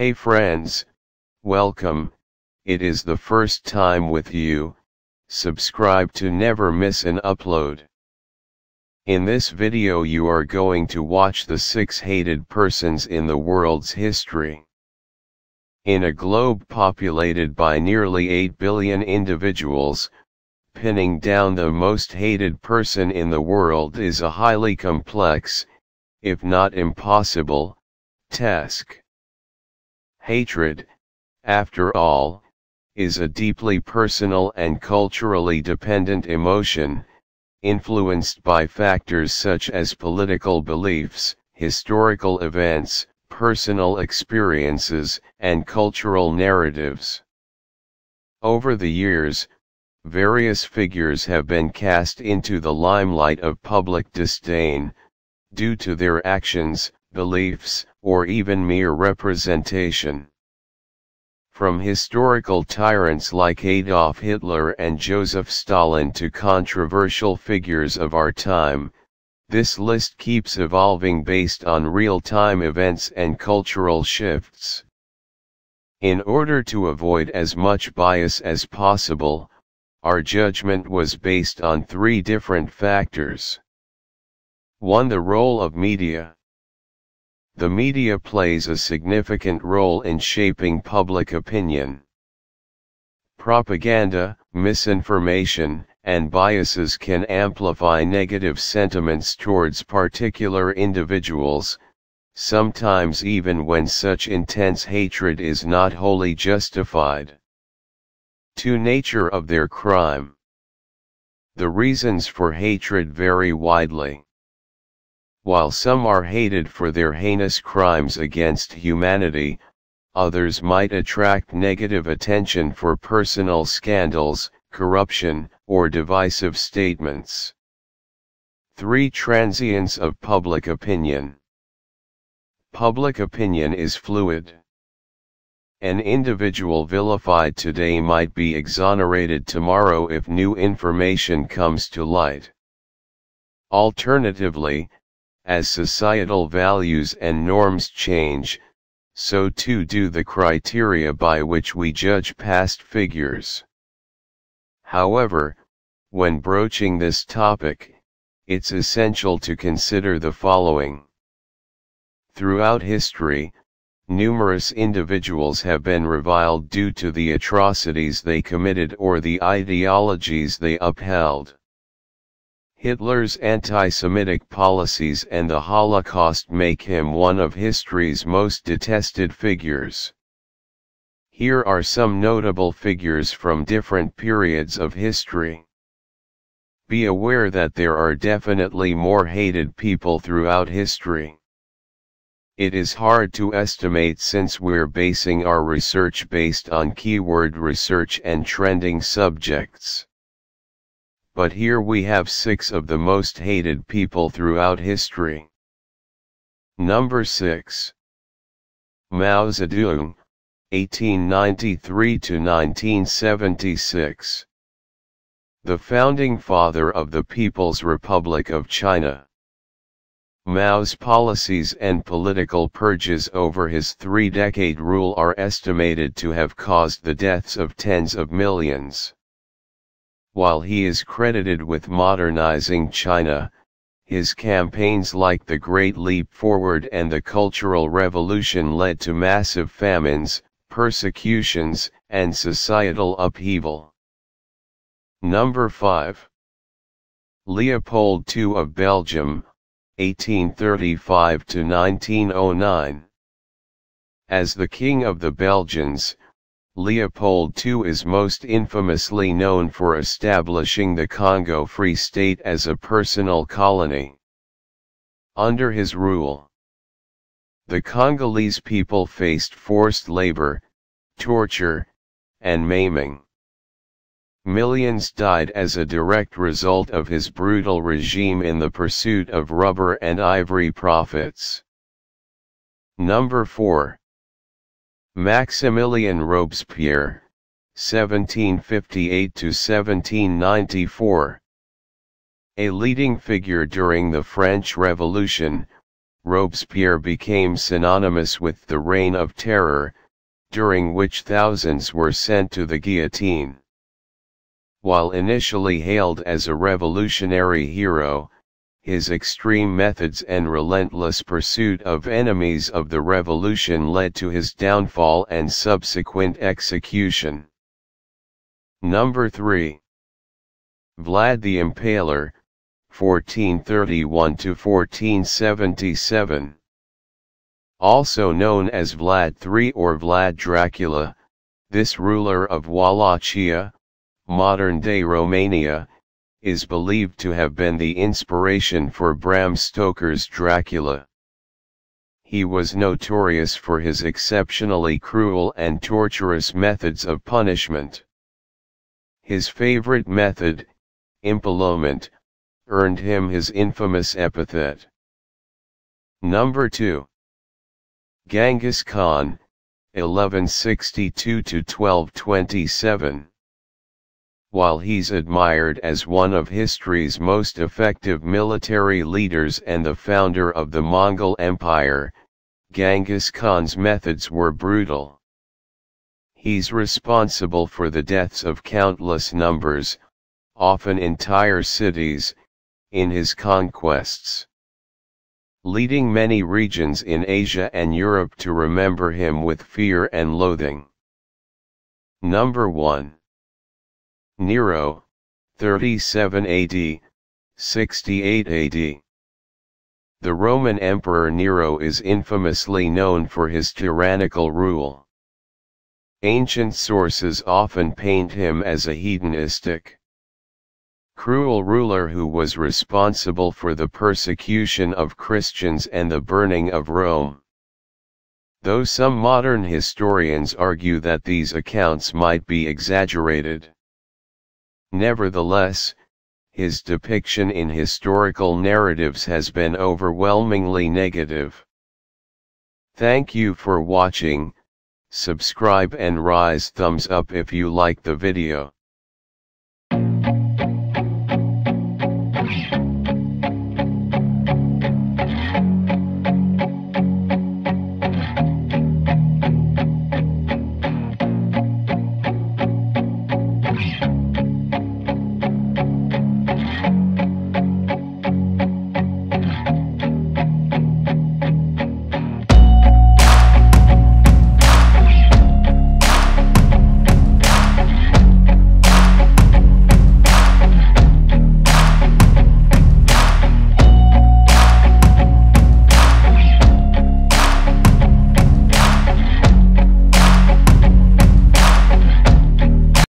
Hey friends, welcome, it is the first time with you, subscribe to never miss an upload. In this video you are going to watch the 6 hated persons in the world's history. In a globe populated by nearly 8 billion individuals, pinning down the most hated person in the world is a highly complex, if not impossible, task. Hatred, after all, is a deeply personal and culturally dependent emotion, influenced by factors such as political beliefs, historical events, personal experiences, and cultural narratives. Over the years, various figures have been cast into the limelight of public disdain, due to their actions, beliefs, or even mere representation. From historical tyrants like Adolf Hitler and Joseph Stalin to controversial figures of our time, this list keeps evolving based on real-time events and cultural shifts. In order to avoid as much bias as possible, our judgment was based on three different factors. 1. The role of media. The media plays a significant role in shaping public opinion. Propaganda, misinformation, and biases can amplify negative sentiments towards particular individuals, sometimes even when such intense hatred is not wholly justified. To nature of their crime. The reasons for hatred vary widely. While some are hated for their heinous crimes against humanity, others might attract negative attention for personal scandals, corruption, or divisive statements. 3. Transience of public opinion. Public opinion is fluid. An individual vilified today might be exonerated tomorrow if new information comes to light. Alternatively, as societal values and norms change, so too do the criteria by which we judge past figures. However, when broaching this topic, it's essential to consider the following. Throughout history, numerous individuals have been reviled due to the atrocities they committed or the ideologies they upheld. Hitler's anti-Semitic policies and the Holocaust make him one of history's most detested figures. Here are some notable figures from different periods of history. Be aware that there are definitely more hated people throughout history. It is hard to estimate since we're basing our research based on keyword research and trending subjects but here we have six of the most hated people throughout history. Number 6. Mao Zedong, 1893 to 1976. The founding father of the People's Republic of China. Mao's policies and political purges over his three-decade rule are estimated to have caused the deaths of tens of millions. While he is credited with modernizing China, his campaigns like the Great Leap Forward and the Cultural Revolution led to massive famines, persecutions, and societal upheaval. Number 5. Leopold II of Belgium, 1835 to 1909. As the King of the Belgians, Leopold II is most infamously known for establishing the Congo Free State as a personal colony. Under his rule, the Congolese people faced forced labor, torture, and maiming. Millions died as a direct result of his brutal regime in the pursuit of rubber and ivory profits. Number 4. Maximilien Robespierre, 1758 to 1794. A leading figure during the French Revolution, Robespierre became synonymous with the Reign of Terror, during which thousands were sent to the guillotine. While initially hailed as a revolutionary hero, his extreme methods and relentless pursuit of enemies of the revolution led to his downfall and subsequent execution. Number 3. Vlad the Impaler, 1431 to 1477. Also known as Vlad III or Vlad Dracula, this ruler of Wallachia, modern-day Romania, is believed to have been the inspiration for Bram Stoker's Dracula. He was notorious for his exceptionally cruel and torturous methods of punishment. His favorite method, impalement, earned him his infamous epithet. Number 2. Genghis Khan, 1162 to 1227 while he's admired as one of history's most effective military leaders and the founder of the Mongol Empire, Genghis Khan's methods were brutal. He's responsible for the deaths of countless numbers, often entire cities, in his conquests. Leading many regions in Asia and Europe to remember him with fear and loathing. Number 1 Nero, 37 AD, 68 AD. The Roman Emperor Nero is infamously known for his tyrannical rule. Ancient sources often paint him as a hedonistic, cruel ruler who was responsible for the persecution of Christians and the burning of Rome. Though some modern historians argue that these accounts might be exaggerated. Nevertheless, his depiction in historical narratives has been overwhelmingly negative. Thank you for watching, subscribe and rise thumbs up if you like the video.